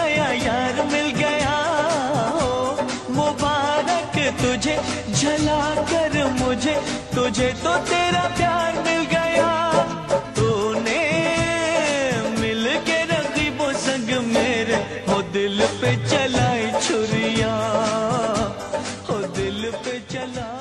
नया यार मिल गया हो। मुबारक तुझे जला कर मुझे। तुझे तो तेरा प्यार मिल गया। तूने मिल के रगीबो संग मेरे हो दिल पे चलाई छुरिया। हो दिल पे चला